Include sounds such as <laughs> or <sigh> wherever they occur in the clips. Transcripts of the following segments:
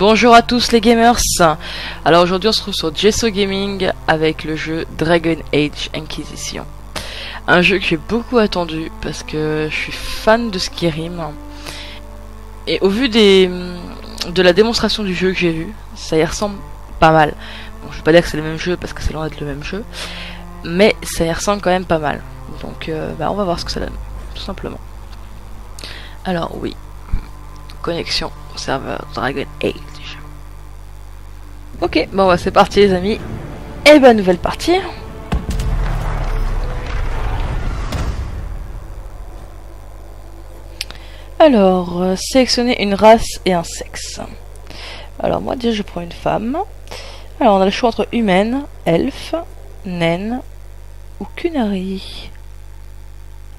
Bonjour à tous les gamers Alors aujourd'hui on se trouve sur Gesso Gaming avec le jeu Dragon Age Inquisition. Un jeu que j'ai beaucoup attendu parce que je suis fan de Skyrim. Et au vu de la démonstration du jeu que j'ai vu, ça y ressemble pas mal. Bon, je vais pas dire que c'est le même jeu parce que c'est loin d'être le même jeu, mais ça y ressemble quand même pas mal. Donc euh, bah, on va voir ce que ça donne, tout simplement. Alors oui, connexion au serveur Dragon Age. Ok, bon bah c'est parti les amis. Et bah nouvelle partie. Alors, euh, sélectionner une race et un sexe. Alors moi déjà je prends une femme. Alors on a le choix entre humaine, elfe, naine ou cunari.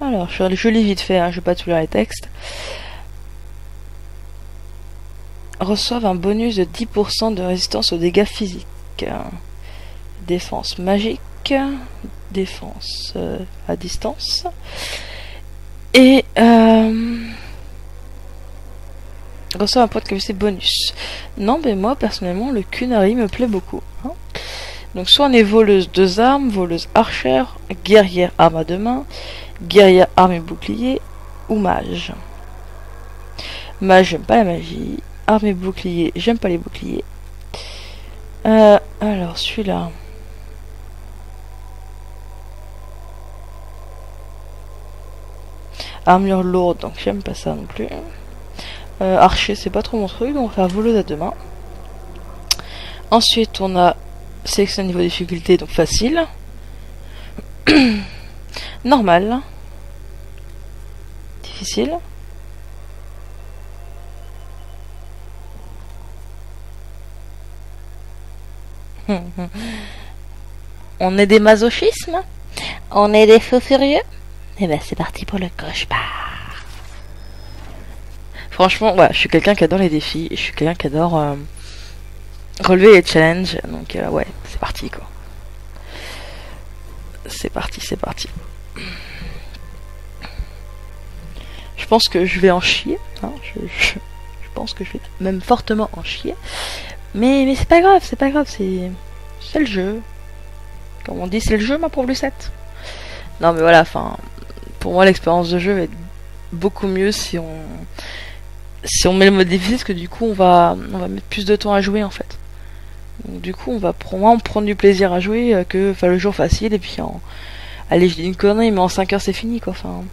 Alors je, lis vite fait, hein, je vais pas tout lire les textes. Reçoivent un bonus de 10% de résistance aux dégâts physiques. Défense magique, défense euh, à distance. Et euh, reçoit un point de capacité bonus. Non, mais moi, personnellement, le Kunari me plaît beaucoup. Hein. Donc, soit on est voleuse deux armes, voleuse archère, guerrière arme à deux mains, guerrière arme et bouclier, ou mage. Mage, j'aime pas la magie. Arme et bouclier, j'aime pas les boucliers. Euh, alors, celui-là. Armure lourde, donc j'aime pas ça non plus. Euh, archer, c'est pas trop mon truc, donc on va faire voleuse à deux mains. Ensuite, on a sélection niveau difficulté, donc facile. <clears throat> Normal. Difficile. <laughs> On est des masochismes On est des faux furieux Et eh ben c'est parti pour le cauchemar Franchement, ouais, je suis quelqu'un qui adore les défis. Je suis quelqu'un qui adore euh, relever les challenges. Donc, euh, ouais, c'est parti, quoi. C'est parti, c'est parti. Je pense que je vais en chier. Hein, je, pense que je vais même fortement en chier. Mais, c'est pas grave, c'est pas grave, c'est le jeu. Comme on dit, c'est le jeu, ma pauvre Lucette. Non, mais voilà, enfin, pour moi, l'expérience de jeu va être beaucoup mieux si on si on met le mode difficile, parce que du coup on va, on va mettre plus de temps à jouer en fait. du coup on va moins prendre du plaisir à jouer euh, que le jour facile et puis en... Allez je dis une connerie mais en 5 heures c'est fini quoi. Enfin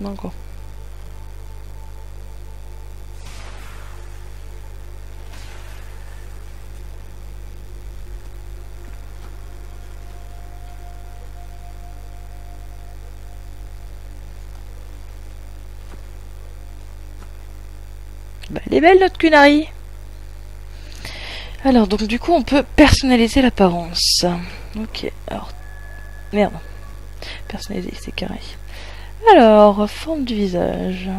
non quoi. Bah, elle est belle notre Kunari. Alors, donc du coup, on peut personnaliser l'apparence. Ok, alors... Merde. Personnaliser, c'est carré. Alors, forme du visage.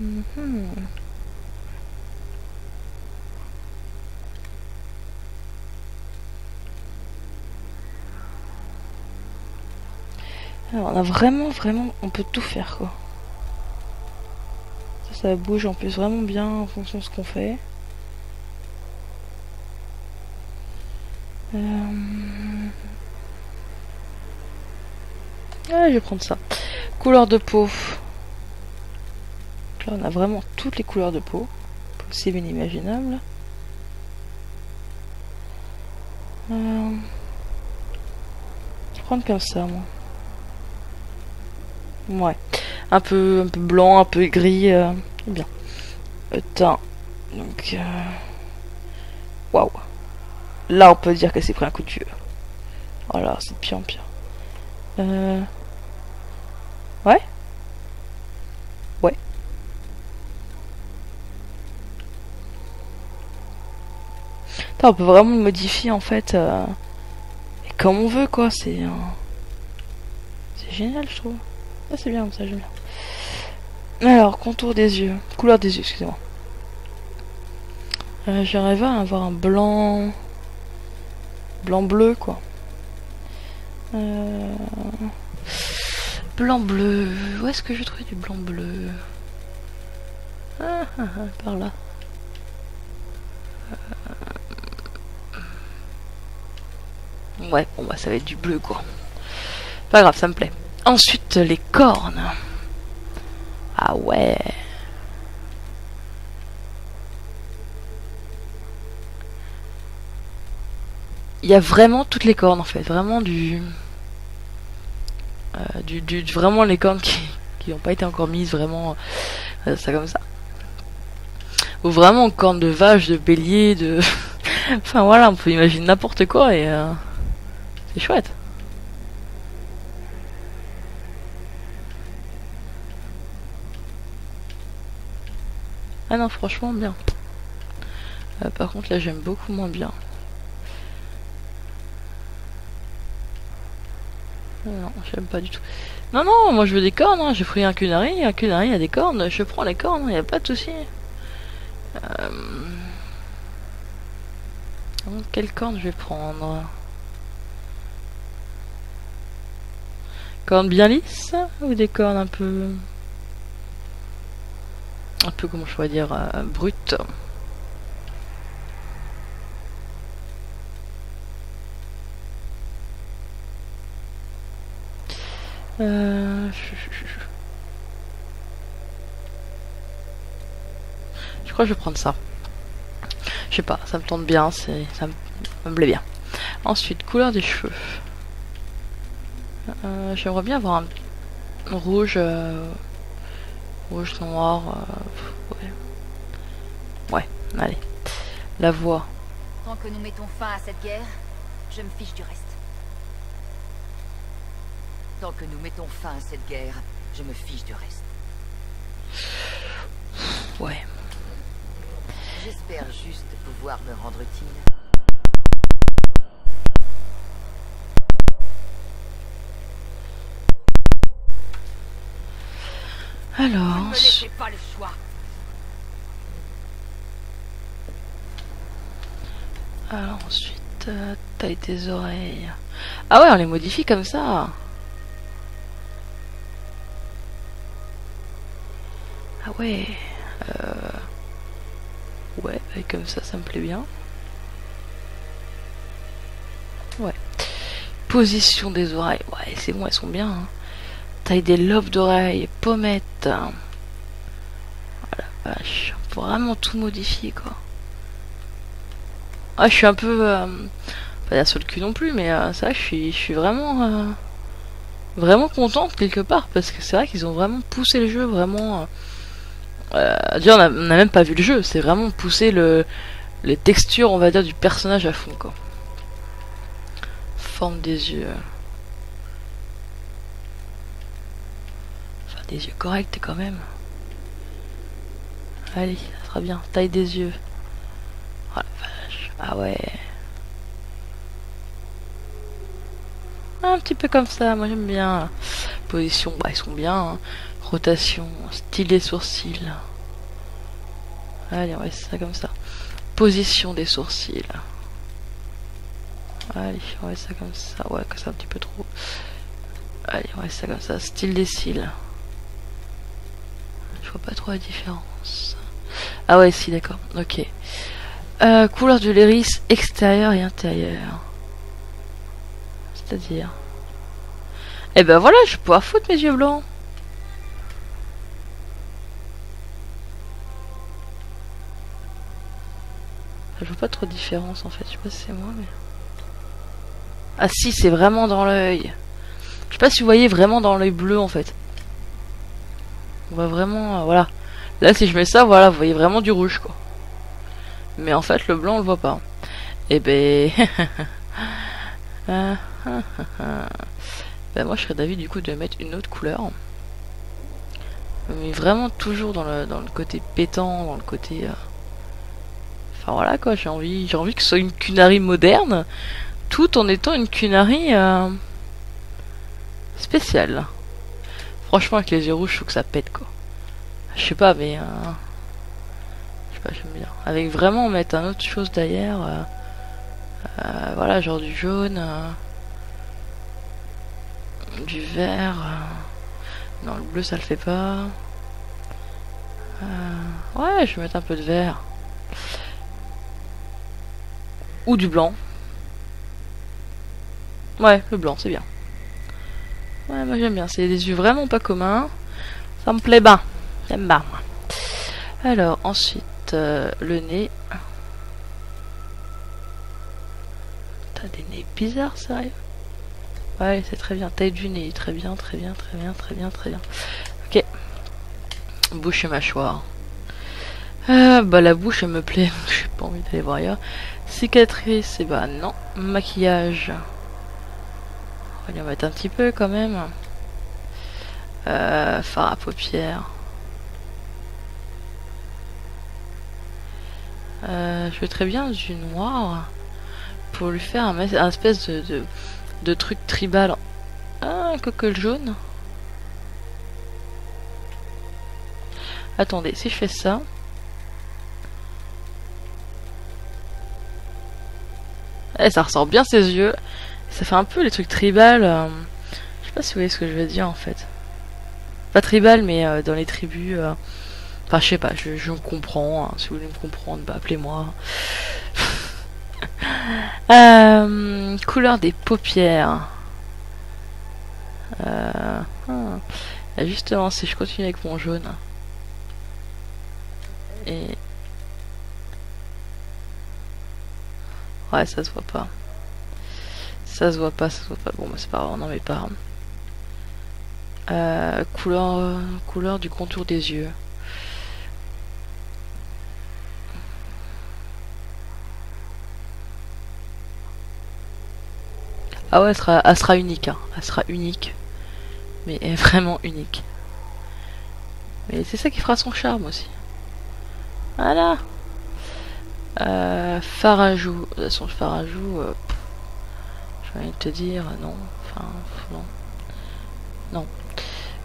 Mhm. Alors, on a vraiment, vraiment... On peut tout faire, quoi ça bouge en plus vraiment bien en fonction de ce qu'on fait. Euh... je vais prendre ça. Couleur de peau. Là, on a vraiment toutes les couleurs de peau. Possible et inimaginable. Euh... Je vais prendre comme ça, moi. Ouais un peu, un peu blanc, un peu gris. Euh, bien. Attends. Donc. Euh, waouh. Là, on peut dire que c'est pris un coup de vieux. Voilà, c'est de pire en pire. Euh... Ouais Ouais. On peut vraiment modifier en fait. Euh... Comme on veut quoi, c'est... C'est génial je trouve. Ah c'est bien ça, j'aime bien. Alors, contour des yeux. Couleur des yeux, excusez-moi. Euh, J'arrive à avoir un blanc... Blanc-bleu, quoi. Euh... blanc bleu. Où est-ce que je trouve du blanc bleu ah, ah, ah, Par là. Euh. Ouais, bon bah ça va être du bleu quoi. Pas grave, ça me plaît. Ensuite, les cornes. Ah ouais. Il y a vraiment toutes les cornes en fait, vraiment du, euh, du, du, vraiment les cornes qui n'ont pas été encore mises, vraiment euh, ça comme ça. Ou vraiment cornes de vache, de bélier, de, <laughs> enfin voilà, on peut imaginer n'importe quoi et euh, c'est chouette. Ah non, franchement, bien. Par contre, là, j'aime beaucoup moins bien. Non, j'aime pas du tout. Non, non, moi je veux des cornes. Hein. J'ai pris un cunari. Un cunari a des cornes. Je prends les cornes. N'y a pas de souci. Euh... Quelle corne je vais prendre? Cornes bien lisses ou des cornes un peu un peu comment je pourrais dire euh, brut. Euh, je crois que je vais prendre ça. Je sais pas, ça me tente bien, c'est ça, me, plaît bien. Ensuite, couleur des cheveux. Euh, j'aimerais bien avoir un rouge euh, Rouge, noir. Ouais. ouais, allez. La voix. Tant que nous mettons fin à cette guerre, je me fiche du reste. Tant que nous mettons fin à cette guerre, je me fiche du reste. Ouais. J'espère juste pouvoir me rendre utile. Alors. pas le choix. Alors ensuite, euh, taille des oreilles. Ah ouais, on les modifie comme ça. Ouais. Euh... Ouais, comme ça, ça me plaît bien. Ouais. Position des oreilles. Ouais, c'est bon, elles sont bien. Hein taille des lobes d'oreilles, pommettes. Voilà, vache. On peut vraiment tout modifier, quoi. Ah, je suis un peu... Euh, pas sur le cul non plus, mais euh, ça, je suis, je suis vraiment... Euh, vraiment contente, quelque part, parce que c'est vrai qu'ils ont vraiment poussé le jeu, vraiment... Euh, on a, même pas vu le jeu, c'est vraiment pousser le, les textures, on va dire, du personnage à fond, quoi. Forme des yeux... des yeux corrects quand même. Allez, ça sera bien. Taille des yeux. Oh Ah ouais. Un petit peu comme ça, moi j'aime bien. Position, bah ils sont bien. Hein. Rotation, style des sourcils. Allez, on va essayer ça comme ça. Position des sourcils. Allez, on va essayer ça comme ça. Ouais, que c'est un petit peu trop. Allez, on va essayer ça comme ça. Style des cils. Je vois pas trop la différence. Ah ouais, si, d'accord. Ok. Euh, couleur du l'iris extérieur et intérieur. C'est-à-dire... Eh ben voilà, je vais pouvoir foutre mes yeux blancs. Je vois pas trop de différence en fait, je sais pas si c'est moi mais... Ah si, c'est vraiment dans l'œil. Je sais pas si vous voyez vraiment dans l'œil bleu en fait. On voit vraiment, euh, voilà. Là, si je mets ça, voilà, vous voyez vraiment du rouge, quoi. Mais en fait, le blanc, on le voit pas. Et eh ben... <laughs> ben moi, je serais d'avis, du coup, de mettre une autre couleur. Mais vraiment toujours dans le, dans le côté pétant, dans le côté... Euh, enfin, voilà, quoi, j'ai envie, j'ai envie que ce soit une cunari moderne, tout en étant une cunari... Euh, spéciale. Franchement, avec les yeux rouges, je trouve que ça pète, quoi. Je sais pas, mais... Euh... Je sais pas, j'aime bien. Avec vraiment mettre un autre chose derrière. Euh... Euh, voilà, genre du jaune. Du vert. Non, le bleu ça le fait pas. Ouais, je vais mettre un peu de vert. Ou du blanc. Ouais, le blanc, c'est bien. Ouais, moi j'aime bien. C'est des yeux vraiment pas communs. Ça me plaît bien. J'aime bien. moi. Alors, ensuite, euh, le nez. T'as des nez bizarres, sérieux? Ouais, c'est très bien. Taille du nez, très bien, très bien, très bien, très bien, très bien. Ok. Bouche et mâchoire. Euh, bah la bouche elle me plaît, <laughs> j'ai pas envie d'aller voir ailleurs. Cicatrice, et bah non. Maquillage. On va lui en mettre un petit peu quand même. Euh, fard à paupières. Euh, je très bien du noir pour lui faire un, espèce de truc tribal. Ah, un coquel jaune. Attendez, si je fais ça. Eh, ça ressort bien ses yeux. Ça fait un peu les trucs tribal. euh, Je sais pas si vous voyez ce que je veux dire en fait. Pas tribal, mais euh, dans les tribus. euh, Enfin, je sais pas, je, je comprends. hein. Si vous voulez me comprendre, bah appelez-moi. <laughs> Couleur des paupières. Hmm. Là, justement, si je continue avec mon jaune. Et. Ouais, ça se voit pas. Ça se voit pas, ça se voit pas. Bon, bah, c'est pas grave, on en met pas. Euh, couleur, couleur du contour des yeux. Ah ouais, elle sera, elle sera unique. Hein. Elle sera unique. Mais vraiment unique. Mais c'est ça qui fera son charme aussi. Voilà. Euh, joues. De toute façon, joues, euh, j'ai envie de te dire, non. Enfin, non. Non.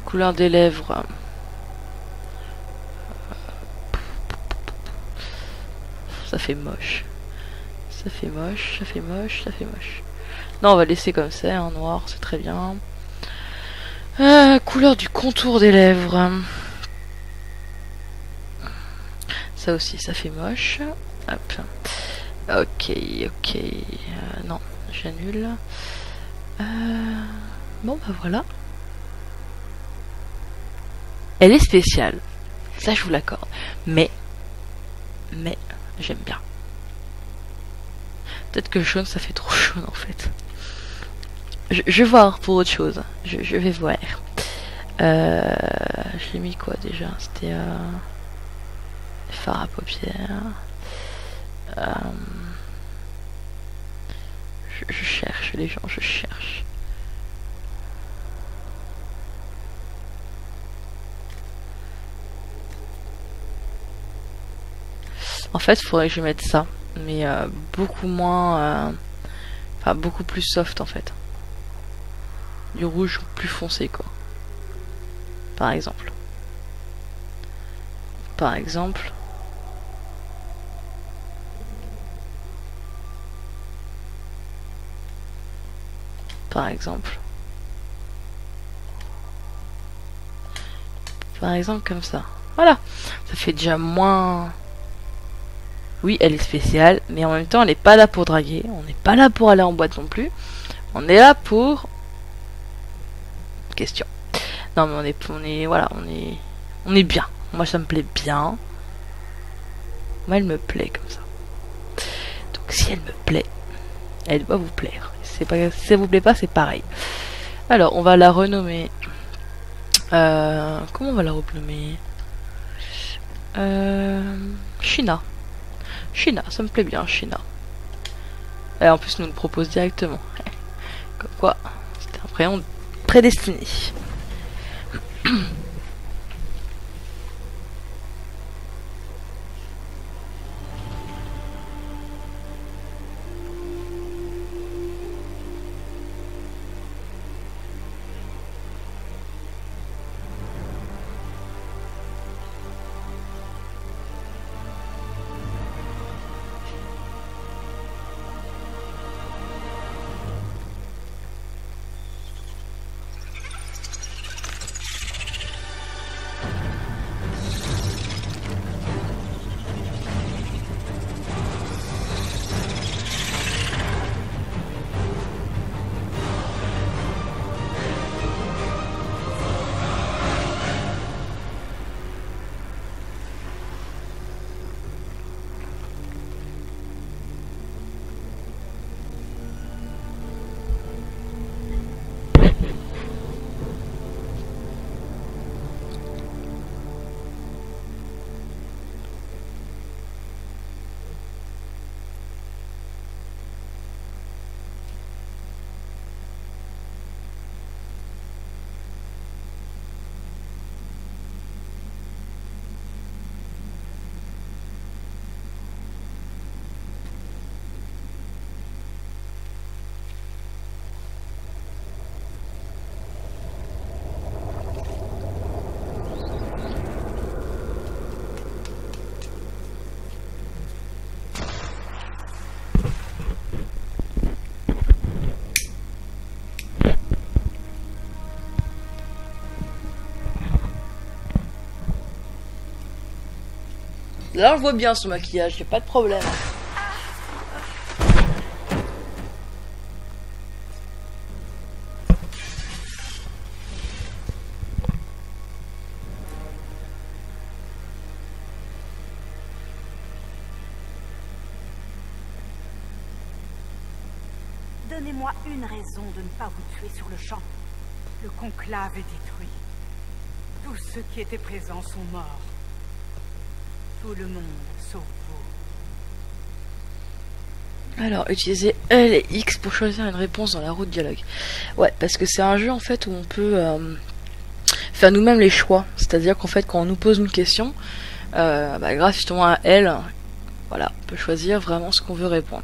Couleur des lèvres. Ça fait moche. Ça fait moche, ça fait moche, ça fait moche. Non, on va laisser comme ça, en noir, c'est très bien. Euh, couleur du contour des lèvres. Ça aussi, ça fait moche. Hop. Ok, ok. Euh, non, j'annule. Euh, bon, bah voilà. Elle est spéciale. Ça, je vous l'accorde. Mais, mais, j'aime bien. Peut-être que jaune, ça fait trop jaune en fait. Je, je vais voir pour autre chose. Je, je vais voir. Euh, J'ai mis quoi déjà? C'était euh, à paupières. Euh, je, cherche les gens, je cherche. En fait, il faudrait que je mette ça, mais euh, beaucoup moins, euh, enfin beaucoup plus soft en fait. Du rouge plus foncé quoi. Par exemple. Par exemple. Par exemple. Par exemple comme ça. Voilà. Ça fait déjà moins... Oui, elle est spéciale, mais en même temps, elle n'est pas là pour draguer. On n'est pas là pour aller en boîte non plus. On est là pour... Question. Non, mais on est... On est... Voilà, on est... On est bien. Moi, ça me plaît bien. Moi, elle me plaît comme ça. Donc, si elle me plaît, elle doit vous plaire. C'est pas, si ça vous plaît pas, c'est pareil. Alors, on va la renommer. Euh, comment on va la renommer? Euh, China. China, ça me plaît bien, China. Et en plus, nous le propose directement. <laughs> Comme quoi, c'était un prénom prédestiné. Là, on voit bien son maquillage, y a pas de problème. Donnez-moi une raison de ne pas vous tuer sur le champ. Le conclave est détruit. Tous ceux qui étaient présents sont morts. Alors, utiliser L et X pour choisir une réponse dans la route dialogue. Ouais, parce que c'est un jeu en fait où on peut euh, faire nous-mêmes les choix. C'est-à-dire qu'en fait, quand on nous pose une question, euh, bah, grâce justement à L, voilà, on peut choisir vraiment ce qu'on veut répondre.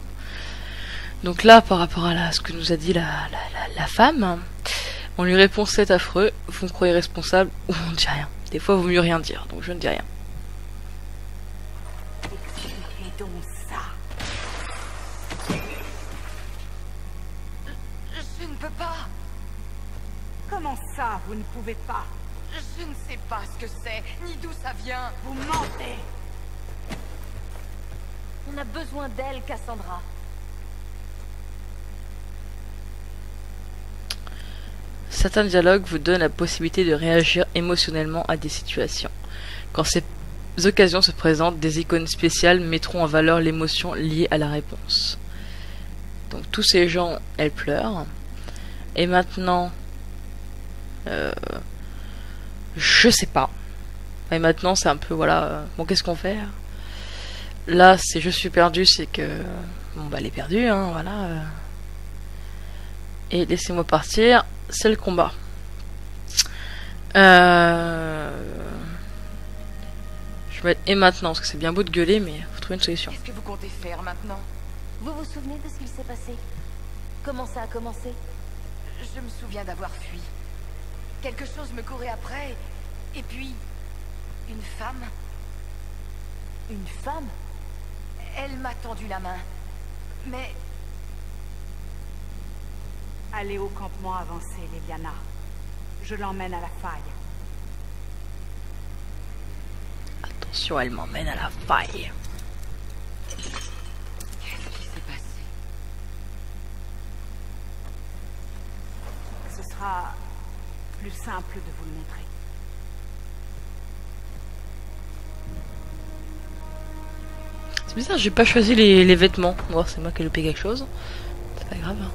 Donc là, par rapport à ce que nous a dit la femme, on lui répond c'est affreux, vous me croyez responsable ou on ne dit rien. Des fois, il vaut mieux rien dire, donc je ne dis rien. Pas Je ne sais pas ce que c'est, ni d'où ça vient. Vous mentez On a besoin d'elle, Cassandra. Certains dialogues vous donnent la possibilité de réagir émotionnellement à des situations. Quand ces occasions se présentent, des icônes spéciales mettront en valeur l'émotion liée à la réponse. Donc tous ces gens, elles pleurent. Et maintenant, euh, je sais pas. Et maintenant, c'est un peu voilà. euh, Bon, qu'est-ce qu'on fait Là, c'est je suis perdu, c'est que bon bah elle est perdue, hein, voilà. euh. Et laissez-moi partir, c'est le combat. Euh... Je vais mettre et maintenant parce que c'est bien beau de gueuler, mais faut trouver une solution. Qu'est-ce que vous comptez faire maintenant? Vous vous souvenez de ce qu'il s'est passé? Comment ça a commencé? Je me souviens d'avoir fui. Quelque chose me courait après, et puis... Une femme, Une femme? Elle m'a tendu la main. Mais Allez au campement avancé, Liliana. Je l'emmène à la faille. Attention, elle m'emmène à la faille. qu'est-ce qui s'est passé? Ce sera plus simple de vous le montrer. C'est bizarre, j'ai pas choisi les, les vêtements. Bon, c'est moi qui ai loupé quelque chose. C'est pas grave. hein.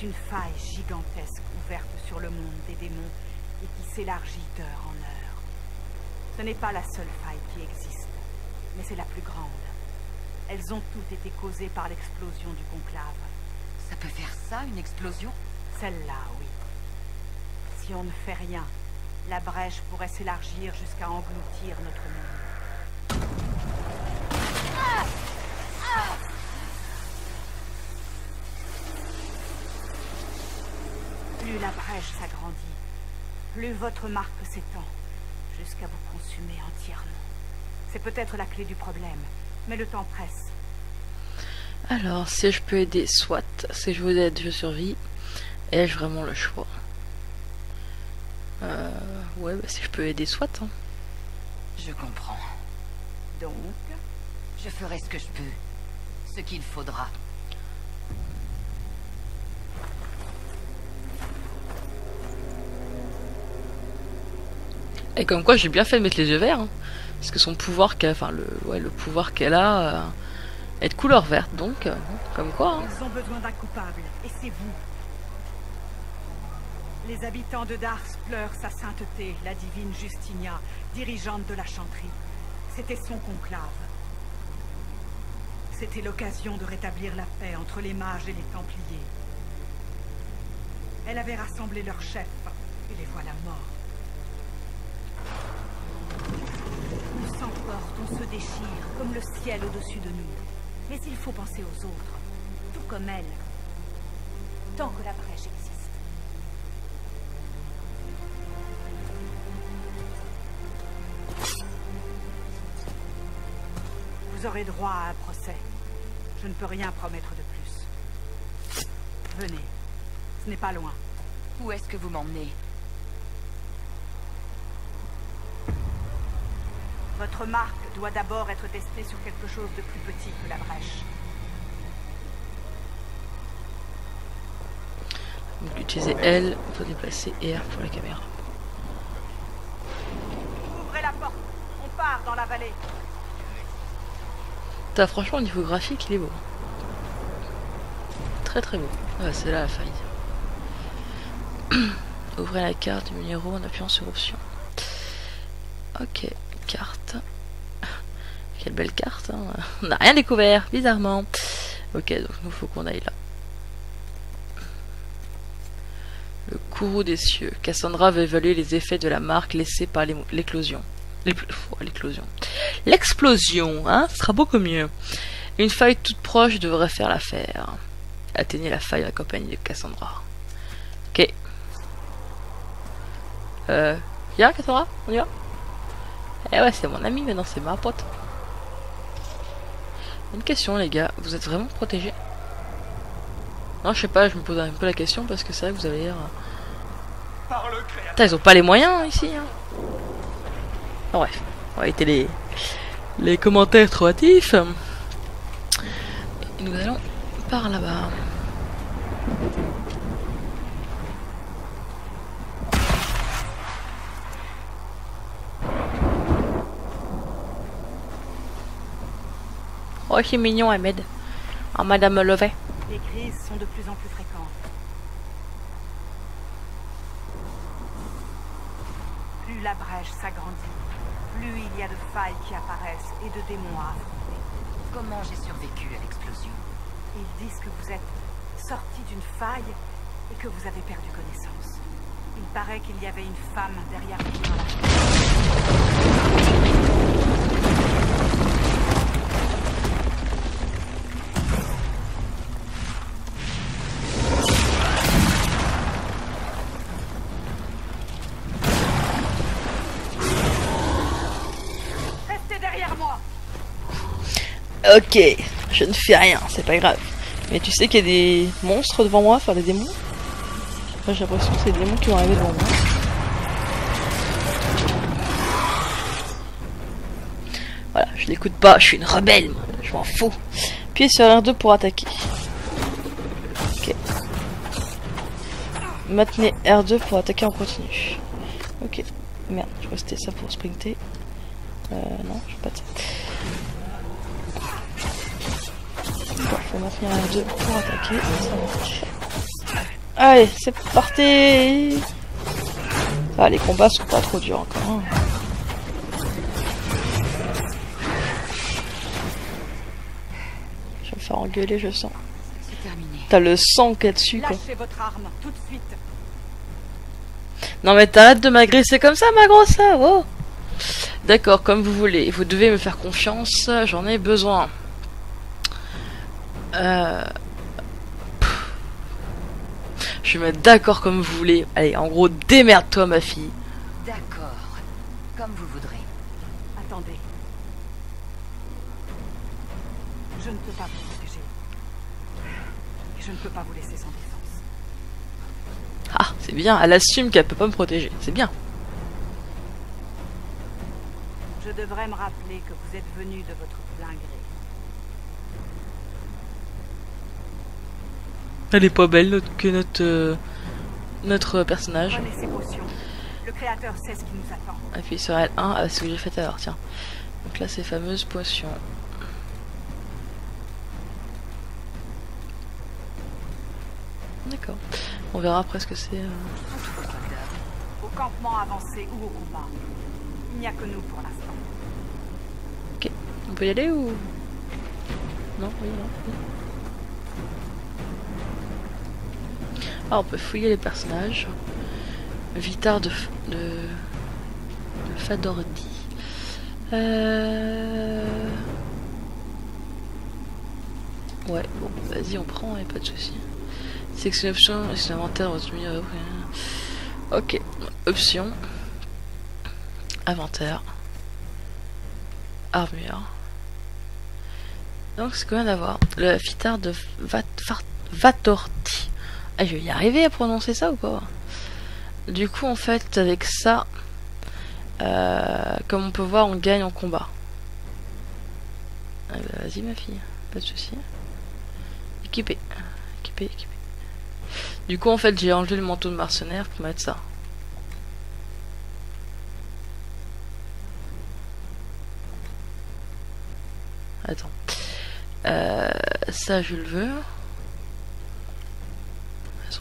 C'est une faille gigantesque ouverte sur le monde des démons et qui s'élargit d'heure en heure. Ce n'est pas la seule faille qui existe, mais c'est la plus grande. Elles ont toutes été causées par l'explosion du conclave. Ça peut faire ça, une explosion? Celle-là, oui. Si on ne fait rien, la brèche pourrait s'élargir jusqu'à engloutir notre monde. Plus la brèche s'agrandit, plus votre marque s'étend, jusqu'à vous consumer entièrement. C'est peut-être la clé du problème, mais le temps presse. Alors, si je peux aider, soit. Si je vous aide, je survis. Ai-je vraiment le choix? Euh, Ouais, bah, si je peux aider, soit. hein. Je comprends. Donc, Je ferai ce que je peux. Ce qu'il faudra. Et comme quoi, j'ai bien fait de mettre les yeux verts. hein. Parce que son pouvoir qu'elle, enfin le, ouais, le pouvoir qu'elle a euh, est de couleur verte. Donc, euh, comme quoi. hein. ils ont besoin d'un coupable, et c'est vous. Les habitants de Dars pleurent sa sainteté, la divine Justinia, dirigeante de la chanterie. C'était son conclave. C'était l'occasion de rétablir la paix entre les mages et les templiers. Elle avait rassemblé leurs chefs, et les voilà morts. le ciel au-dessus de nous. Mais il faut penser aux autres, tout comme elle, tant que la brèche existe. Vous aurez droit à un procès. Je ne peux rien promettre de plus. Venez. Ce n'est pas loin. Où est-ce que vous m'emmenez? Votre marque doit d'abord être testée sur quelque chose de plus petit que la brèche. Donc utiliser L pour déplacer et R pour la caméra. Ouvrez la porte. On part dans la vallée. Putain, franchement, au niveau graphique, il est beau. Très très beau. Ouais, c'est là la faille. <clears throat> Ouvrez la carte du numéro en appuyant sur option. Ok, carte. Quelle belle carte. hein. On n'a rien découvert, bizarrement. Ok, donc il faut qu'on aille là. Le courroux des cieux. Cassandra va évaluer les effets de la marque laissée par l'éclosion. L'éclosion. L'explosion, hein, ce sera beaucoup mieux. Une faille toute proche devrait faire l'affaire. Atteignez la faille en compagnie de Cassandra. Ok. Euh. Viens, Cassandra, on y va? Eh ouais, c'est mon ami maintenant, c'est ma pote. Une question, les gars, vous êtes vraiment protégés? Non, je sais pas, je me pose un peu la question parce que c'est vrai que vous avez l'air. Putain, ils ont pas les moyens ici. Hein. Bon, bref, on va éviter les, les commentaires trop hâtifs. Et nous allons par là-bas. Oh, c'est mignon, Ahmed. Ah, Madame Levet. Les crises sont de plus en plus fréquentes. Plus la brèche s'agrandit, plus il y a de failles qui apparaissent et de démons à affronter. Comment j'ai survécu à l'explosion? Ils disent que vous êtes sorti d'une faille et que vous avez perdu connaissance. Il paraît qu'il y avait une femme derrière vous dans la Ok, je ne fais rien, c'est pas grave. Mais tu sais qu'il y a des monstres devant moi, enfin des démons? Moi j'ai l'impression que c'est des démons qui vont arriver devant moi. Voilà, je l'écoute pas, je suis une rebelle, je m'en fous. Appuyez sur R2 pour attaquer. Ok. Maintenez R2 pour attaquer en continu. Ok. Merde, je que c'était ça pour sprinter. Euh, non, je pas de ça. Faut maintenir R2 pour attaquer. Ça marche. Allez, c'est parti Ah, les combats sont pas trop durs encore. hein. Je vais me faire engueuler, je sens. T'as le sang qu'il y a dessus, quoi. Votre arme tout de suite. Non mais t'arrêtes de m'agresser comme ça, ma grosse sœur, oh D'accord, comme vous voulez. Vous devez me faire confiance, j'en ai besoin. Euh... Je vais mettre d'accord comme vous voulez. Allez, en gros, démerde-toi, ma fille. D'accord. Comme vous voudrez. Attendez. Je ne peux pas vous protéger. Et je ne peux pas vous laisser sans défense. Ah, c'est bien, elle assume qu'elle peut pas me protéger. C'est bien. Je devrais me rappeler que vous êtes venu de votre plein gré. Elle est pas belle notre- que notre, euh, notre personnage. Ces potions. Le créateur sait ce qui nous attend. Appuie sur L1, ah, c'est ce que j'ai fait l'heure, tiens. Donc là, ces fameuses potions. D'accord. On verra après ce que c'est. euh. Au campement avancé ou au combat. Il n'y a que nous pour l'instant. Ok. On peut y aller ou? Non, oui, non. oui. Ah, on peut fouiller les personnages. Vitar de. De. Fadordi. Euh. Ouais, bon, vas-y, on prend, et pas de soucis. Section option, c'est l'inventaire, Ok, option. Inventaire. Armure. Donc c'est combien d'avoir Le fitard de Vat. Ah, je vais y arriver à prononcer ça ou pas? Du coup, en fait, avec ça, euh, comme on peut voir, on gagne en combat. Ah bah, Vas-y, ma fille, pas de souci. Équipé, équipé, équipé. Du coup, en fait, j'ai enlevé le manteau de mercenaire pour mettre ça. Attends. Euh, ça, je le veux.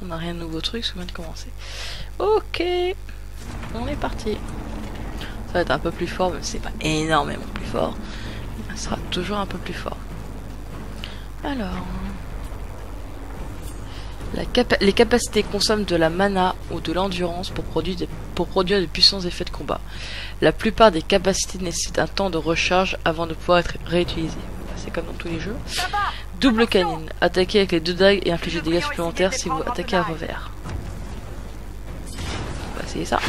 On n'a rien de nouveau truc, ça vient de commencer. Ok. On est parti. Ça va être un peu plus fort, mais c'est pas énormément plus fort. Ça sera toujours un peu plus fort. Alors. Les capacités consomment de la mana ou de l'endurance pour pour produire de puissants effets de combat. La plupart des capacités nécessitent un temps de recharge avant de pouvoir être réutilisées. C'est comme dans tous les jeux. Double canine. Attaquer avec les deux dagues et infliger des dégâts supplémentaires si vous attaquez à revers. On va essayer ça.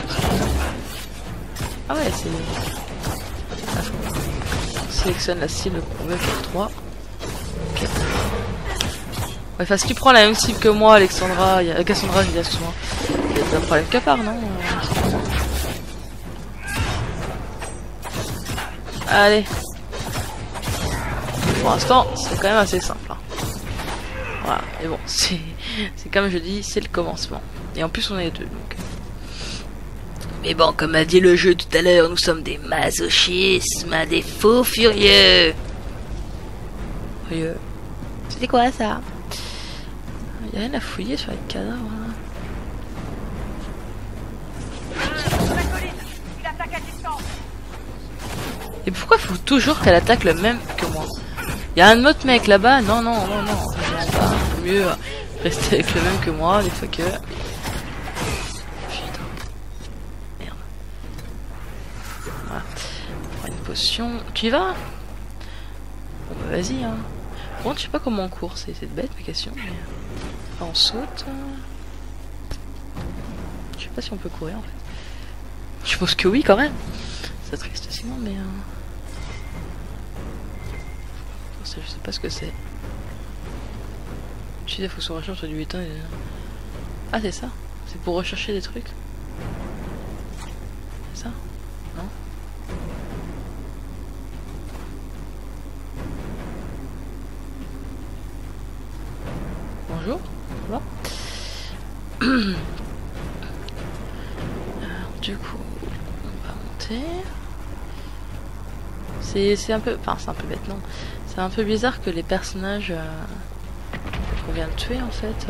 Ah ouais, c'est... Ah, On sélectionne la cible qu'on veut faire 3. Ok. Ouais, enfin, si tu prends la même cible que moi, Alexandra, y a... Cassandra, je dire, excuse-moi. Il y a un problème part, non Allez. Pour l'instant, c'est quand même assez simple. Voilà, mais bon, c'est c'est comme je dis, c'est le commencement. Et en plus, on est deux, donc... Mais bon, comme a dit le jeu tout à l'heure, nous sommes des masochismes, des faux furieux. Furieux. C'était quoi ça? Il a rien à fouiller sur les cadavres. hein. Et pourquoi faut toujours qu'elle attaque le même que moi? Il y a un autre mec là-bas? Non, non, non, non. Mieux rester avec le même que moi, des fois que... Putain. Merde. Voilà. On une potion. Tu y vas? Bon bah vas-y, hein. Contre, je sais pas comment on court, c'est bête ma question. Mais... Enfin, on saute. Je sais pas si on peut courir en fait. Je pense que oui quand même. C'est triste sinon, mais... euh, ça, je sais pas ce que c'est. Faut que se recherche du butin. et- Ah, c'est ça C'est pour rechercher des trucs C'est ça Non? Bonjour, va? <coughs> Alors, du coup, on va monter. C'est c'est un peu... Enfin, c'est un peu bête, non. C'est un peu bizarre que les personnages euh, vient de tuer, en fait,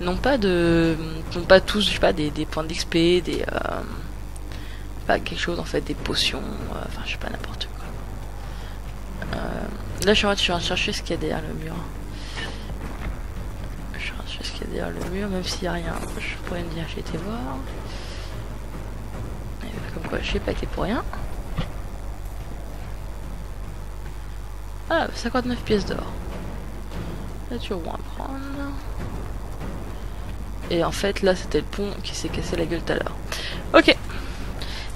n'ont pas de... n'ont pas tous, je sais pas, des, points d'XP, des... euh, pas quelque chose, en fait, des potions, euh, enfin, je sais pas, n'importe quoi. Euh, là, je suis en train de- chercher ce qu'il y a derrière le mur. Je suis en train de chercher ce qu'il y a derrière le mur, même s'il n'y a rien, je pourrais me dire, j'ai été voir. Comme quoi, je sais pas été pour rien. Ah, 59 pièces d'or. Prendre. Et en fait, là, c'était le pont qui s'est cassé la gueule tout à l'heure. Ok.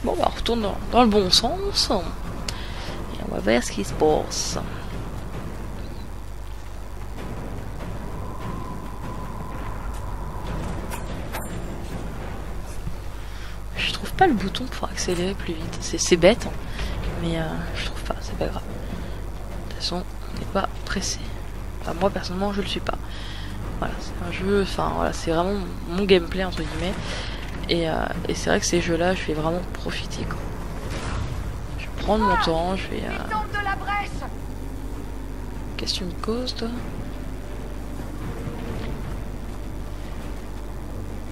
Bon, bah, on retourne dans, dans le bon sens. Et on va voir ce qui se passe. Je trouve pas le bouton pour accélérer plus vite. C'est c'est bête, hein. mais euh, je trouve pas, c'est pas grave. De toute façon, on n'est pas pressé. Enfin, moi personnellement, je le suis pas. Voilà, c'est un jeu, enfin voilà, c'est vraiment mon gameplay entre guillemets. Et, euh, et c'est vrai que ces jeux-là, je vais vraiment profiter. Quoi. Je vais prendre mon temps, je vais. euh, Qu'est-ce que tu me causes, toi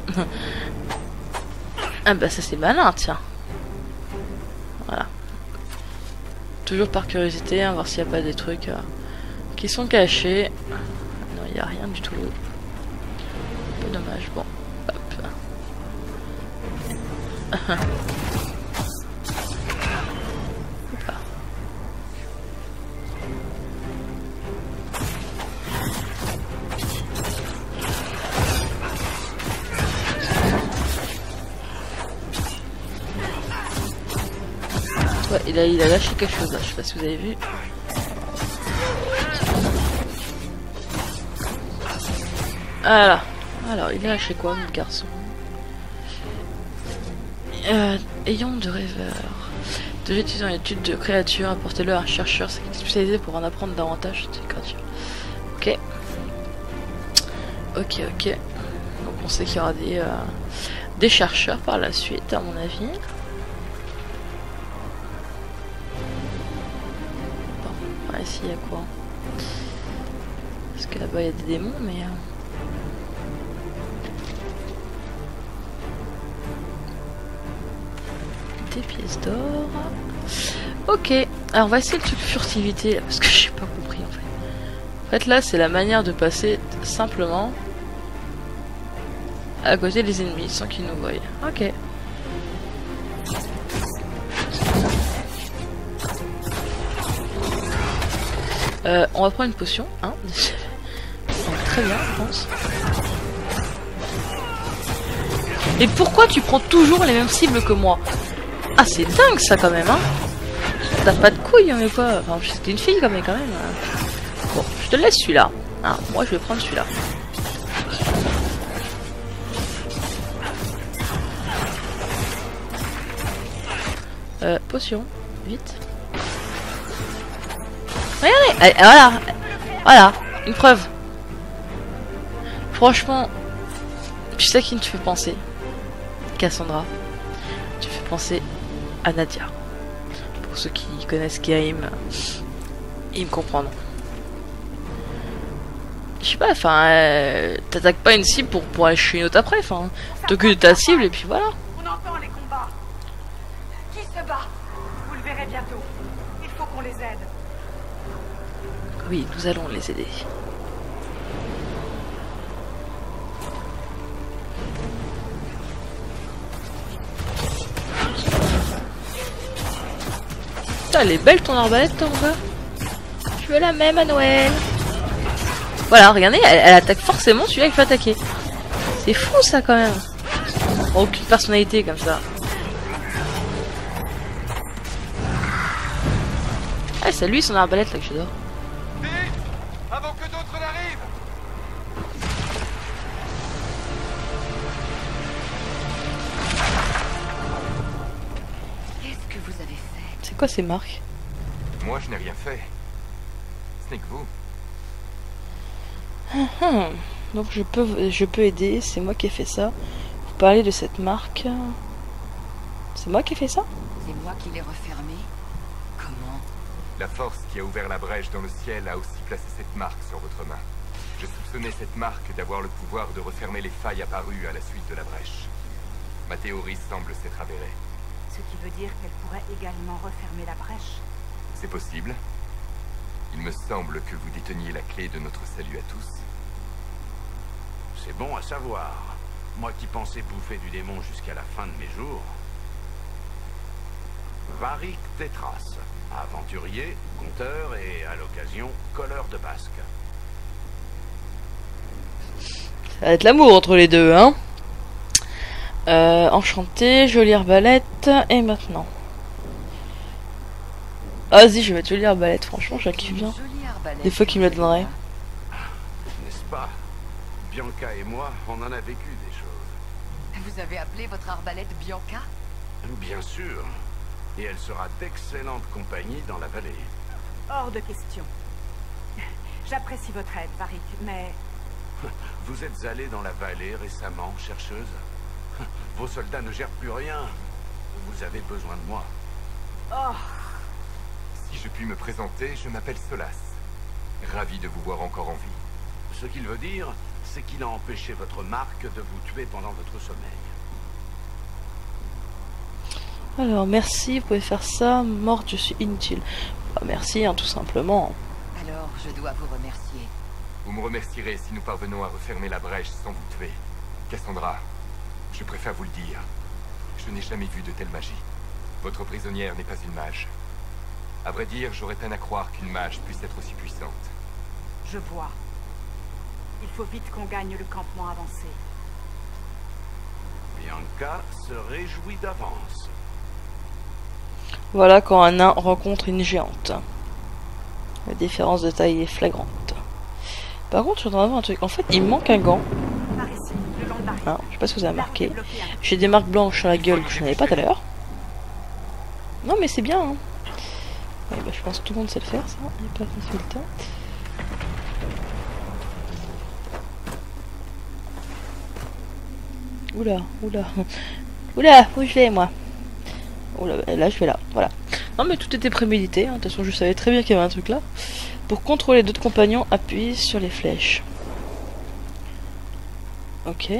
<laughs> Ah bah ça c'est malin, tiens. Voilà. Toujours par curiosité, hein, voir s'il n'y a pas des trucs euh, qui sont cachés. Non, il n'y a rien du tout. Un peu dommage. Bon, hop. <laughs> Ouais, il a, il a lâché quelque chose là, je sais pas si vous avez vu. Voilà. Alors, il est chez quoi, notre garçon? Euh, Ayant de rêveur. De étudier une étude de créatures, apportez-le à un chercheur spécialisé pour en apprendre davantage. Ok. Ok, ok. Donc on sait qu'il y aura des, euh, des chercheurs par la suite, à mon avis. Bon, ici il y a quoi Parce que là-bas il y a des démons, mais... Euh... Des pièces d'or. Ok, alors on va essayer le truc furtivité, parce que <laughs> j'ai pas compris en fait. En fait là c'est la manière de passer simplement à côté des ennemis sans qu'ils nous voient. Ok. Euh, on va prendre une potion, hein. <laughs> très bien, je pense. Et pourquoi tu prends toujours les mêmes cibles que moi? Ah, c'est dingue ça quand même, hein T'as pas de couilles, hein, mais quoi Enfin, c'était une fille quand même, quand même. Bon, je te laisse celui-là. Ah, moi, je vais prendre celui-là. Euh, potion. Vite. Regardez Voilà Voilà Une preuve Franchement, tu sais qui te fait penser Cassandra. Tu fais penser à Nadia. Pour ceux qui connaissent Game, ils me comprendront. Je sais pas, enfin, euh, t'attaques pas une cible pour, pour aller chez une autre après, enfin, t'occupes de ta cible et puis voilà. On entend les combats. Qui se bat? Vous le verrez bientôt. Il faut qu'on les aide. Oui, nous allons les aider. Elle est belle ton arbalète, ton gars. Je veux la même à Noël. Voilà, regardez, elle, attaque forcément celui-là qui peut attaquer. C'est fou ça quand même. Aucune personnalité comme ça. Ah, c'est lui son arbalète là que j'adore. Ces marques? Moi, je n'ai rien fait. Ce n'est que vous. Hmm. Donc je peux, je peux aider, c'est moi qui ai fait ça. Vous parlez de cette marque. C'est moi qui ai fait ça? C'est moi qui l'ai refermé Comment? La force qui a ouvert la brèche dans le ciel a aussi placé cette marque sur votre main. Je soupçonnais cette marque d'avoir le pouvoir de refermer les failles apparues à la suite de la brèche. Ma théorie semble s'être avérée. Ce qui veut dire qu'elle pourrait également refermer la brèche. C'est possible Il me semble que vous déteniez la clé de notre salut à tous. C'est bon à savoir. Moi qui pensais bouffer du démon jusqu'à la fin de mes jours. Varik Tetras, aventurier, conteur et, à l'occasion, colleur de basque. Ça va être l'amour entre les deux, hein? Euh, Enchanté, jolie arbalète, et maintenant Ah, Vas-y, je vais mettre jolie arbalète, franchement, je la kiffe bien. Des fois qu'il me donnerait. N'est-ce pas? Bianca et moi, on en a vécu des choses. Vous avez appelé votre arbalète Bianca? Bien sûr. Et elle sera d'excellente compagnie dans la vallée. Hors de question. J'apprécie votre aide, Varik, mais Vous êtes allé dans la vallée récemment, chercheuse? <laughs> Vos soldats ne gèrent plus rien. Vous avez besoin de moi. oh, Si je puis me présenter, je m'appelle Solas. Ravi de vous voir encore en vie. Ce qu'il veut dire, c'est qu'il a empêché votre marque de vous tuer pendant votre sommeil. Alors, merci, vous pouvez faire ça. Morte, je suis inutile. Bah, merci, hein, tout simplement. Alors, je dois vous remercier. Vous me remercierez si nous parvenons à refermer la brèche sans vous tuer. Cassandra, je préfère vous le dire. Je n'ai jamais vu de telle magie. Votre prisonnière n'est pas une mage. À vrai dire, j'aurais peine à croire qu'une mage puisse être aussi puissante. je vois. Il faut vite qu'on gagne le campement avancé. Bianca se réjouit d'avance. Voilà quand un nain rencontre une géante. La différence de taille est flagrante. Par contre, je train d'avoir un truc. En fait, il me manque un gant. Je sais pas si vous avez remarqué. J'ai des marques blanches sur la gueule que je n'avais pas tout à l'heure. Non, mais c'est bien. Hein. Bah, je pense que tout le monde sait le faire, ça. Il n'y a pas de temps. Oula, oula. Oula, où je vais, moi? Oula, bah, là, je vais là. Voilà. Non, mais tout était prémédité. hein. De toute façon, je savais très bien qu'il y avait un truc là. Pour contrôler d'autres compagnons, appuyez sur les flèches. Ok.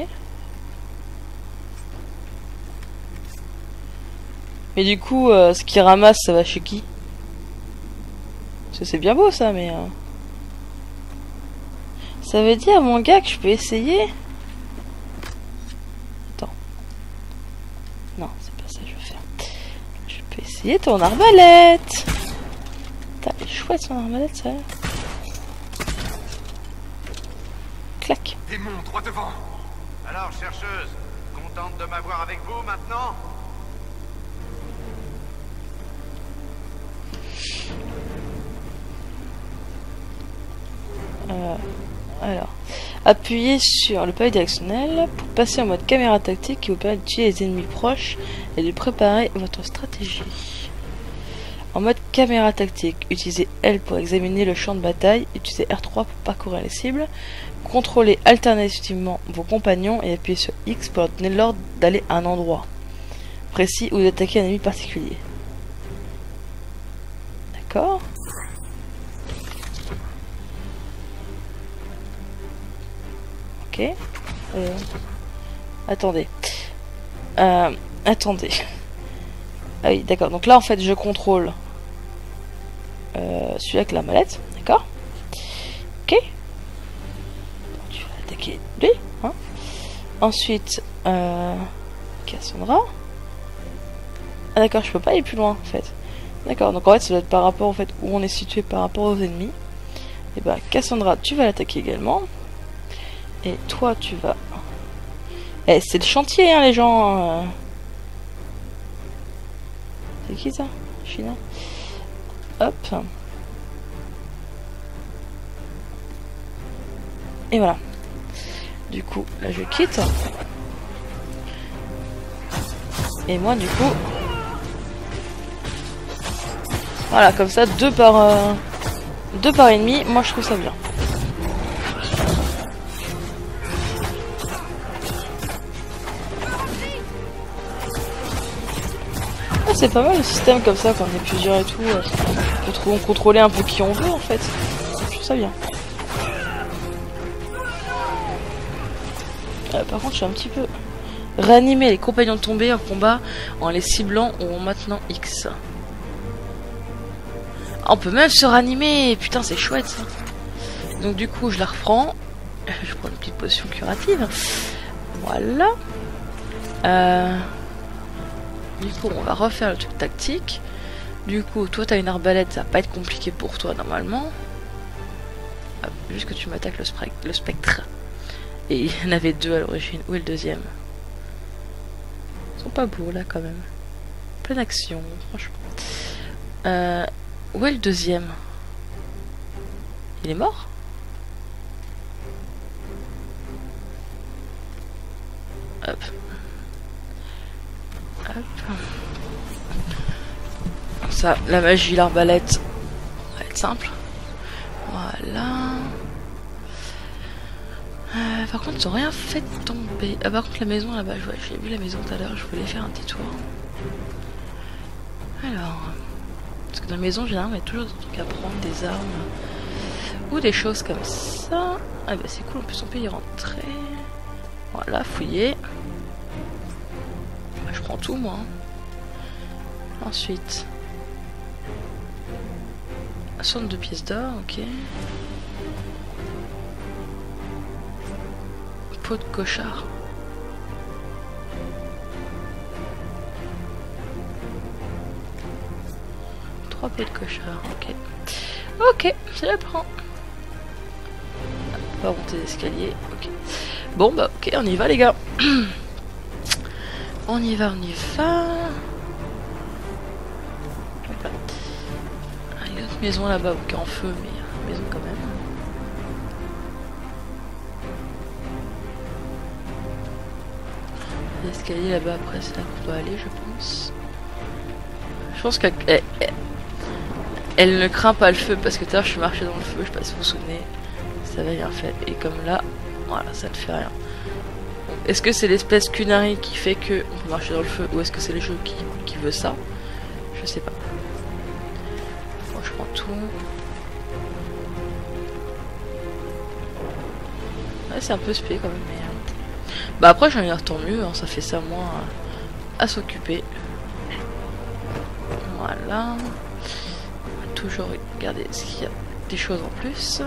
Mais du coup, euh, ce qui ramasse, ça va chez qui? C'est bien beau ça, mais... euh, Ça veut dire, mon gars, que je peux essayer? Attends. Non, c'est pas ça que je veux faire. Je peux essayer ton arbalète est chouette son arbalète, ça. Clac. Démon, droit devant Alors, chercheuse, contente de m'avoir avec vous maintenant? Euh, appuyez sur le pavé directionnel pour passer en mode caméra tactique qui vous permet tuer les ennemis proches et de préparer votre stratégie. En mode caméra tactique, utilisez L pour examiner le champ de bataille, utilisez R3 pour parcourir les cibles, contrôlez alternativement vos compagnons et appuyez sur X pour donner l'ordre d'aller à un endroit précis ou d'attaquer un ennemi particulier. D'accord Ok. Euh, Attendez. Euh, attendez. Ah oui, d'accord. Donc là, en fait, je contrôle euh, celui avec la mallette. D'accord Ok. Tu vas attaquer lui. Hein Ensuite, Cassandra. Ah d'accord, je peux pas aller plus loin, en fait. D'accord, donc en fait, ça doit être par rapport au fait où on est situé par rapport aux ennemis. Et bah, Cassandra, tu vas l'attaquer également. Et toi, tu vas... Eh, c'est le chantier, hein, les gens. euh. C'est qui ça? China Hop. Et voilà. Du coup, là, je quitte. Et moi, du coup... Voilà, comme ça, deux par... euh, Deux par ennemi, moi, je trouve ça bien. Ah, c'est pas mal le système comme ça quand on est plusieurs et tout. euh, On peut contrôler un peu qui on veut en fait. Je trouve ça bien. Euh, par contre, je suis un petit peu. Réanimer les compagnons tombés en combat en les ciblant ou en maintenant X. Ah, on peut même se ranimer Putain, c'est chouette ça. Donc, du coup, je la reprends. <laughs> Je prends une petite potion curative. Voilà. Euh. Du coup, on va refaire le truc tactique. Du coup, toi, t'as une arbalète, ça va pas être compliqué pour toi normalement. Juste que tu m'attaques le, le spectre. Et il y en avait deux à l'origine. Où est le deuxième? Ils sont pas beaux là quand même. Pleine action, franchement. Euh, où est le deuxième? Il est mort? Hop. Hop. Ça, la magie, l'arbalète, va être simple. Voilà. Euh, par contre, ils ont rien fait tomber. Ah, par contre, la maison là-bas, j'ai vu la maison tout à l'heure, je voulais faire un petit tour. Alors. Parce que dans la maison, généralement, il y a toujours des trucs à prendre, des armes. Ou des choses comme ça. Ah, bah c'est cool, en plus, on peut y rentrer. Voilà, fouiller. Bah, je prends tout, moi. hein. Ensuite. 62 pièces d'or, ok. Pot de cochard. Trois de cochard, ok. Ok, je la prends. Pas monter l'escalier, ok. Bon bah ok, on y va les gars. on y va, on y va. Hop là. Ah, une autre maison là-bas, ok, en feu, mais euh, maison quand même. L'escalier là-bas, après c'est là qu'on doit aller, je pense. Je pense qu'à eh, eh, elle ne craint pas le feu parce que tout à l'heure je suis marché dans le feu, je sais pas si vous vous souvenez. Ça avait rien fait. Et comme là, voilà, ça ne fait rien. Est-ce que c'est l'espèce Kunari qui fait que on peut marcher dans le feu ou est-ce que c'est le jeu qui, qui veut ça? Je sais pas. Moi je prends tout. Ouais, c'est un peu spé quand même. Mais... euh, Bah après j'en ai tant mieux, hein, ça fait ça moins à s'occuper. Voilà. Toujours regarder s'il y a des choses en plus.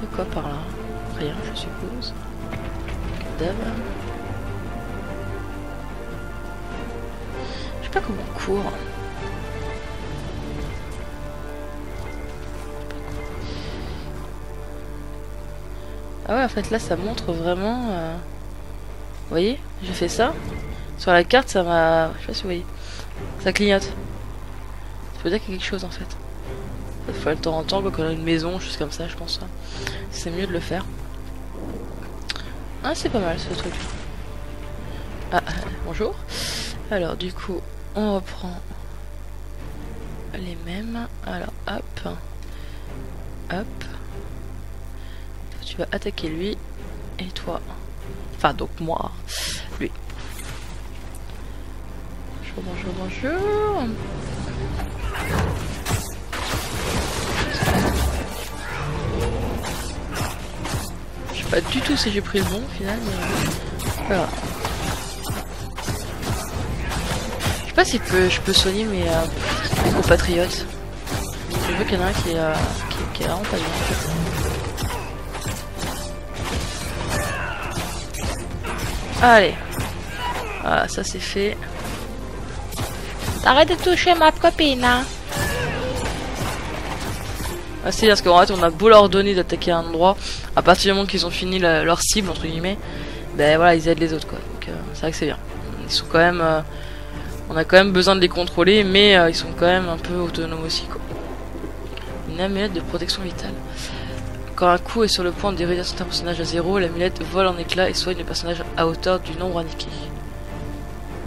De quoi par là Rien, je suppose. Je sais pas comment on court. Ah ouais, en fait là ça montre vraiment... euh, Vous voyez J'ai fait ça. Sur la carte ça m'a... Je sais pas si vous voyez. Ça clignote. Ça veut dire qu'il y a quelque chose en fait. Il faut de temps en temps quand on a une maison, juste comme ça je pense. hein. C'est mieux de le faire. Ah c'est pas mal ce truc. Ah euh, bonjour. Alors du coup on reprend les mêmes. Alors hop. Hop. Tu vas attaquer lui. Et toi. Enfin donc moi. Bonjour, bonjour. Je sais pas du tout si j'ai pris le bon au final, mais pas grave. Je sais pas si je peux, soigner mes, euh, mes compatriotes. Je veux qu'il y en a un qui est, euh, qui est vraiment pas bien. Allez. Voilà, ça c'est fait. Arrête de toucher ma copine, hein. Ah, c'est parce qu'en fait, on a beau leur donner d'attaquer un endroit, à partir du moment qu'ils ont fini leur cible, entre guillemets, ben voilà, ils aident les autres, quoi. Donc, euh, c'est vrai que c'est bien. Ils sont quand même. euh, on a quand même besoin de les contrôler, mais euh, ils sont quand même un peu autonomes aussi, quoi. Une amulette de protection vitale. Quand un coup est sur le point de réduire certains personnages à zéro, l'amulette vole en éclats et soigne le personnage à hauteur du nombre indiqué.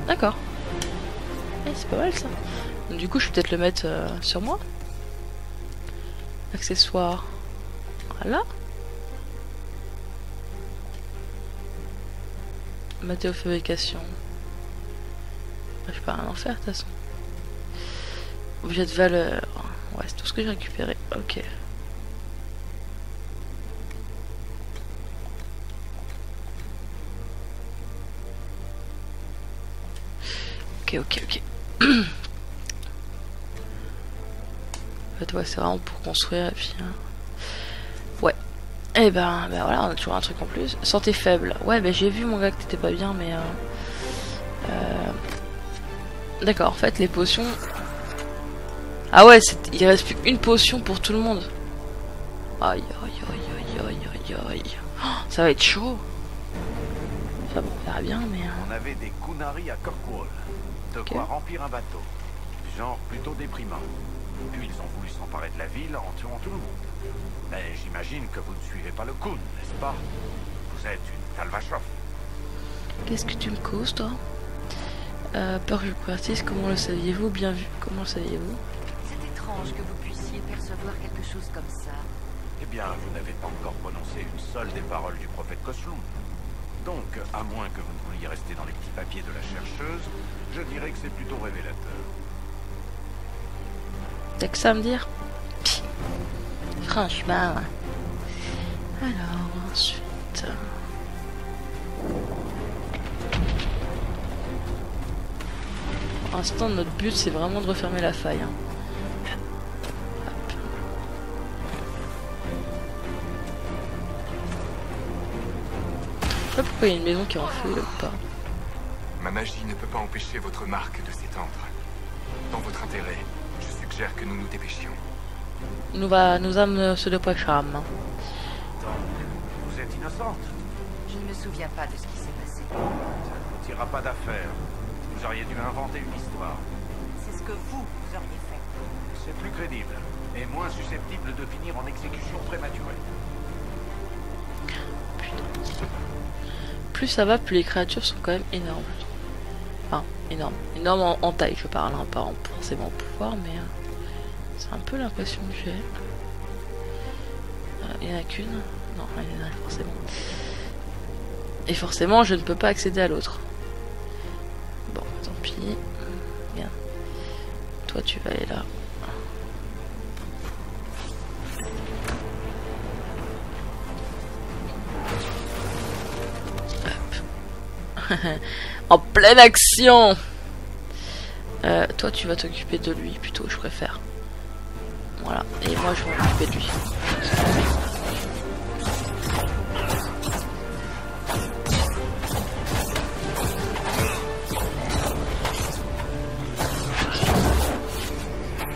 D'accord. C'est pas mal ça. Donc, du coup, je vais peut-être le mettre euh, sur moi. Accessoires. Voilà. Matériaux de fabrication. Je vais pas rien en faire de toute façon. Objet de valeur. Ouais, c'est tout ce que j'ai récupéré. Ok, ok, ok. En fait, ouais, c'est vraiment pour construire et puis. hein. Ouais. Et ben, ben voilà, on a toujours un truc en plus. Santé faible. Ouais, ben j'ai vu mon gars que t'étais pas bien, mais. euh, euh, D'accord, en fait, les potions. Ah ouais, il reste plus qu'une potion pour tout le monde. Aïe, aïe, aïe, aïe, aïe, aïe, aïe. Oh, ça va être chaud. Ça bon, on verra bien, mais. euh, On avait des à. De quoi remplir un bateau. Genre plutôt déprimant. Puis ils ont voulu s'emparer de la ville en tuant tout le monde. Mais j'imagine que vous ne suivez pas le Kun, n'est-ce pas? Vous êtes une Talvachov. Qu'est-ce que tu me causes, toi? Euh, Peur que je convertisse, comment le saviez-vous? Bien vu, comment le saviez-vous? C'est étrange que vous puissiez percevoir quelque chose comme ça. Eh bien, vous n'avez pas encore prononcé une seule des paroles du prophète Koslum. Donc, à moins que vous ne vouliez rester dans les petits papiers de la chercheuse, je dirais que c'est plutôt révélateur. T'as que ça à me dire Franchement. Alors, ensuite. Pour l'instant, notre but, c'est vraiment de refermer la faille. hein. Sais pas pourquoi il y a une maison qui est en feu là ou pas. Ma magie ne peut pas empêcher votre marque de s'étendre. Dans votre intérêt, je suggère que nous nous dépêchions. Nous va, nous âmes se dépêcham. Donc, vous êtes innocente. Je ne me souviens pas de ce qui s'est passé. Ça ne vous tirera pas d'affaire. Vous auriez dû inventer une histoire. C'est ce que vous, vous auriez fait. C'est plus crédible et moins susceptible de finir en exécution prématurée. Plus ça va, plus les créatures sont quand même énormes. Enfin, énormes. Énormes en, taille, je parle, hein, pas en, forcément en pouvoir, mais euh, c'est un peu l'impression que j'ai. Euh, Il y en a qu'une? Non, il y en a forcément. Et forcément, je ne peux pas accéder à l'autre. Bon, tant pis. Bien. Toi, tu vas aller là. <laughs> en pleine action Euh, Toi, tu vas t'occuper de lui, plutôt, je préfère. Voilà. Et moi, je vais m'occuper de lui.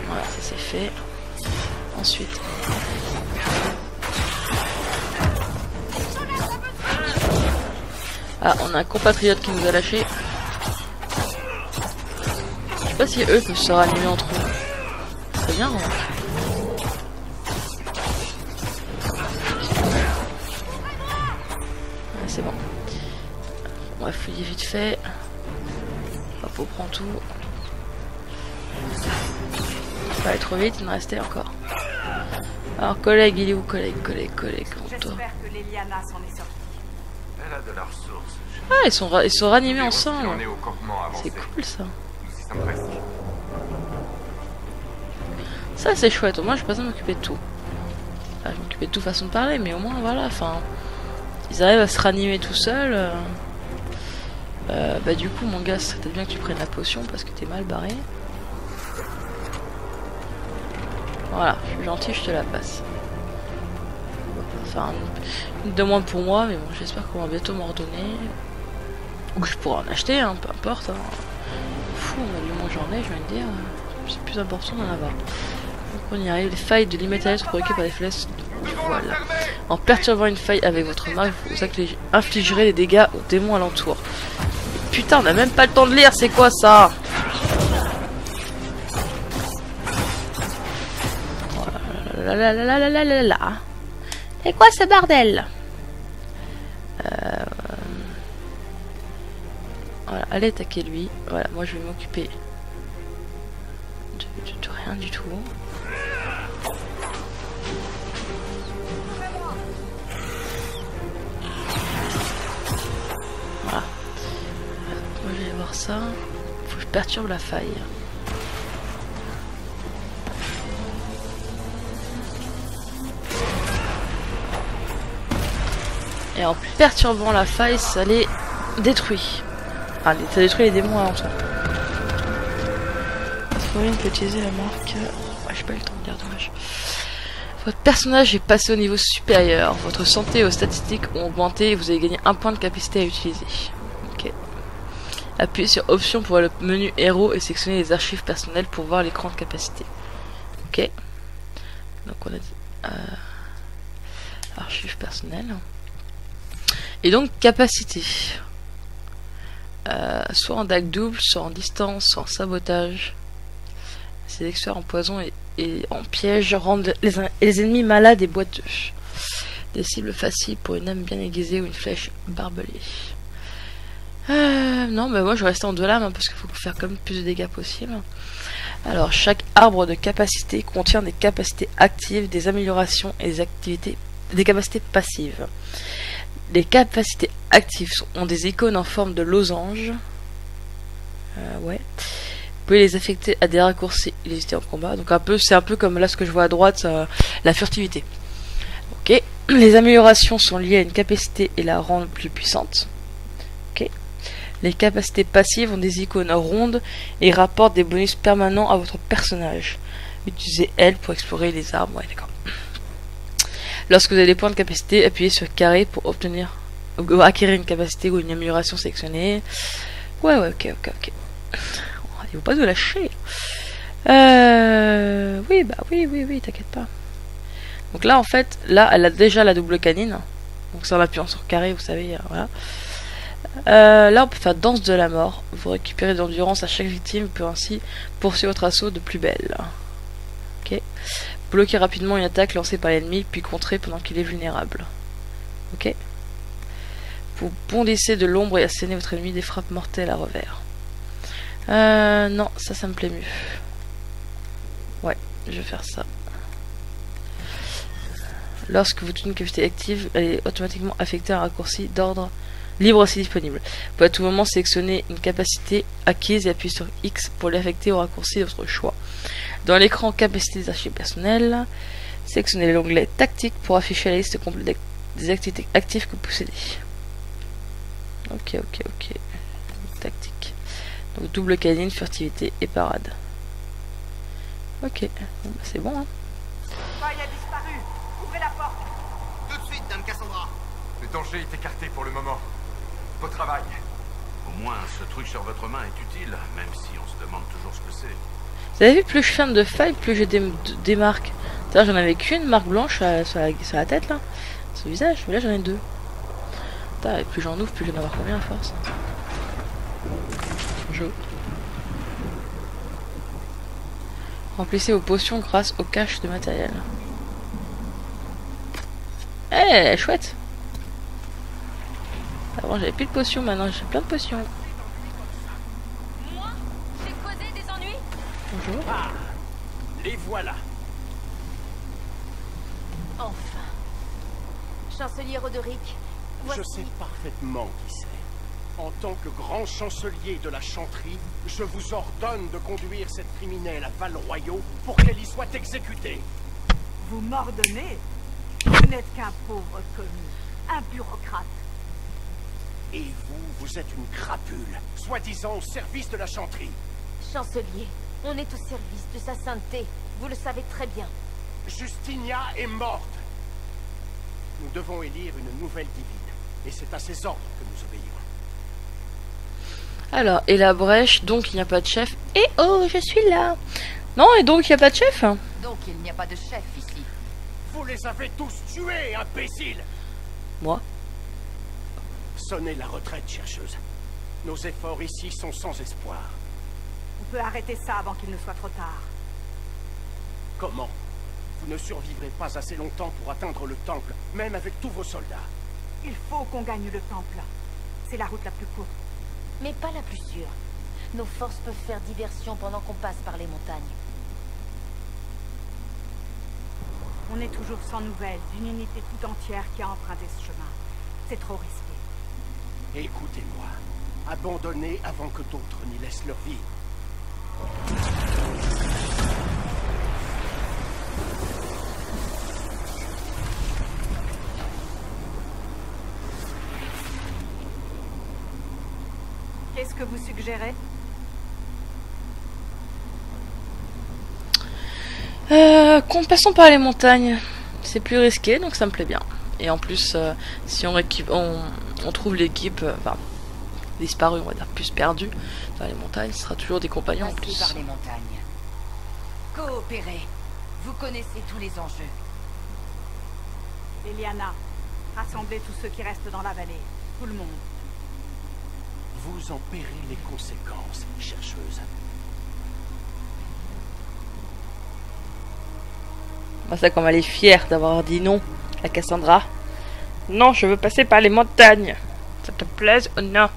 Voilà, c'est fait. Ensuite. Ah, on a un compatriote qui nous a lâché. Je sais pas si eux peuvent se ranimer entre eux. Très bien, hein. Ouais, c'est bon. On va fouiller vite fait. Hop, on prend tout. Ça va aller trop vite, il en restait encore. Alors, collègue, il est où, collègue, collègue, collègue, toi? Que est. De. Ah, ils sont, ils sont ranimés ensemble. C'est cool ça. Ça c'est chouette, au moins j'ai pas besoin de m'occuper de tout. Enfin, je m'occupais de tout façon de parler, mais au moins voilà, enfin. Ils arrivent à se ranimer tout seuls. euh. Euh, bah du coup mon gars, c'est peut-être bien que tu prennes la potion parce que t'es mal barré. Voilà, je suis gentil, je te la passe. Enfin, une de moins pour moi, mais bon, j'espère qu'on va bientôt m'en redonner. Ou que je pourrai en acheter, hein, peu importe. Hein. Fou, du moins j'en ai, je viens de dire. C'est plus important d'en avoir. Donc on y arrive. Les failles de l'immatériel sont provoquées par les flèches. Voilà. En perturbant une faille avec votre marque, vous infligerez les dégâts aux démons alentour. Putain, on a même pas le temps de lire, c'est quoi ça? La la la la la la c'est quoi ce bordel? Euh, Voilà, allez attaquer lui. Voilà, moi je vais m'occuper de, rien du tout. Voilà. Euh, Moi je vais voir ça. Faut que je perturbe la faille. Et en perturbant la faille, ça les détruit. Les- ça détruit les démons alentour. Pauline peut utiliser la marque. J'ai pas eu le temps de dire, dommage. Votre personnage est passé au niveau supérieur. Votre santé et vos statistiques ont augmenté et vous avez gagné un point de capacité à utiliser. Ok. Appuyez sur Option pour voir le menu héros et sélectionnez les archives personnelles pour voir l'écran de capacité. Ok. Donc on a dit. euh, archives personnelles. Et donc capacité. Euh, soit en dague double, soit en distance, soit en sabotage. Ces experts en poison et, en piège rendent les, ennemis malades et boiteux. Des cibles faciles pour une âme bien aiguisée ou une flèche barbelée. Euh, non, mais moi je vais rester en deux lames hein, parce qu'il faut faire comme plus de dégâts possible. Alors, chaque arbre de capacité contient des capacités actives, des améliorations et des activités, des capacités passives. Les capacités actives ont des icônes en forme de losange. Euh, ouais. Vous pouvez les affecter à des raccourcis et les utiliser en combat. Donc un peu, c'est un peu comme là ce que je vois à droite, euh, la furtivité. Ok. <clears throat> Les améliorations sont liées à une capacité et la rendent plus puissante. Ok. Les capacités passives ont des icônes rondes et rapportent des bonus permanents à votre personnage. Utilisez L pour explorer les arbres. Ouais, d'accord. Lorsque vous avez des points de capacité, appuyez sur carré pour obtenir ou acquérir une capacité ou une amélioration sélectionnée. Ouais, ouais, ok, ok, ok. Oh, Il faut pas nous lâcher. Euh, oui, bah oui, oui, oui, t'inquiète pas. Donc là, en fait, là, elle a déjà la double canine. Donc ça, en appuyant sur carré, vous savez, euh, voilà. Euh, là, on peut faire danse de la mort. Vous récupérez de l'endurance à chaque victime, peut ainsi poursuivre votre assaut de plus belle. Ok. Bloquer rapidement une attaque lancée par l'ennemi, puis contrer pendant qu'il est vulnérable. Ok. Vous bondissez de l'ombre et assénez votre ennemi des frappes mortelles à revers. Euh, non, ça, ça me plaît mieux. Ouais, je vais faire ça. Lorsque vous tenez une capacité active, elle est automatiquement affectée à un raccourci d'ordre libre aussi disponible. Vous pouvez à tout moment sélectionner une capacité acquise et appuyer sur X pour l'affecter au raccourci de votre choix. Dans l'écran capacité des archives personnelles, sélectionnez l'onglet tactique pour afficher la liste complète des activités actives que vous possédez. Ok, ok, ok. Tactique. Donc double canine, furtivité et parade. Ok, bon, bah, c'est bon. Hein. Faille a disparu. Ouvrez la porte. Tout de suite, Dame Cassandra. Le danger est écarté pour le moment. Beau travail. Au moins, ce truc sur votre main est utile, même si on se demande toujours ce que c'est. Vous avez vu, plus je ferme de failles, plus j'ai des, marques. C'est-à-dire, j'en avais qu'une marque blanche sur, la, tête, là. Sur le visage, mais là, j'en ai deux. Et plus j'en ouvre, plus je vais en avoir combien à force? Bonjour. Remplissez vos potions grâce au cache de matériel. Eh, chouette Avant, j'avais plus de potions, maintenant j'ai plein de potions. Moi J'ai causé des ennuis Bonjour. Ah, les voilà. Enfin. Chancelier Roderick, voici... Je sais parfaitement qui c'est. En tant que grand chancelier de la chanterie, je vous ordonne de conduire cette criminelle à Val-Royaux pour qu'elle y soit exécutée. Vous m'ordonnez Vous n'êtes qu'un pauvre commis, un bureaucrate. Et vous, vous êtes une crapule, soi-disant au service de la chanterie. Chancelier, on est au service de sa sainteté. Vous le savez très bien. Justinia est morte. Nous devons élire une nouvelle divine, et c'est à ses ordres que nous obéirons. Alors, et la brèche, donc il n'y a pas de chef. Et oh, je suis là Non, et donc il n'y a pas de chef? Donc il n'y a pas de chef ici. Vous les avez tous tués, imbéciles Moi? Sonnez la retraite, chercheuse. Nos efforts ici sont sans espoir. On peut arrêter ça avant qu'il ne soit trop tard. Comment Vous ne survivrez pas assez longtemps pour atteindre le temple, même avec tous vos soldats. Il faut qu'on gagne le temple. C'est la route la plus courte. Mais pas la plus sûre. Nos forces peuvent faire diversion pendant qu'on passe par les montagnes. On est toujours sans nouvelles d'une unité tout entière qui a emprunté ce chemin. C'est trop risqué. Écoutez-moi. Abandonnez avant que d'autres n'y laissent leur vie. Qu'est-ce que vous suggérez? Euh, qu'on- passons par les montagnes. C'est plus risqué, donc ça me plaît bien. Et en plus, euh, si on, on, trouve l'équipe, euh, enfin, disparue, on va dire, plus perdue dans les montagnes, ce sera toujours des compagnons en plus. par les montagnes. Coopérez. Vous connaissez tous les enjeux. Eliana, rassemblez tous ceux qui restent dans la vallée. Tout le monde. Vous en paierez les conséquences, chercheuse. Moi, ça, comme elle est fière d'avoir dit non à Cassandra. Non, je veux passer par les montagnes. Ça te plaise ou non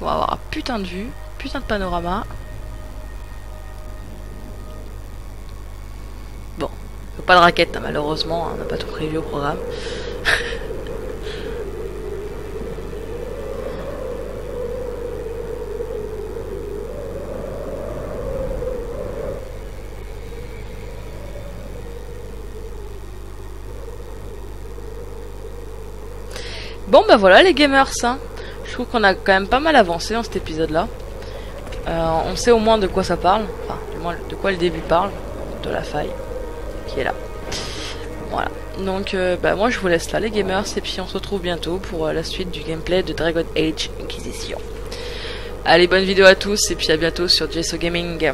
On va avoir un putain de vue, putain de panorama. Bon, pas de raquette, hein, malheureusement, hein, on n'a pas tout prévu au programme. <laughs> Bon bah voilà les gamers, hein. Je trouve qu'on a quand même pas mal avancé dans cet épisode-là. Euh, on sait au moins de quoi ça parle, enfin du moins de quoi le début parle, de la faille qui est là. Voilà, donc euh, bah, moi je vous laisse là les gamers et puis on se retrouve bientôt pour euh, la suite du gameplay de Dragon Age Inquisition. Allez bonne vidéo à tous et puis à bientôt sur JSO Gaming.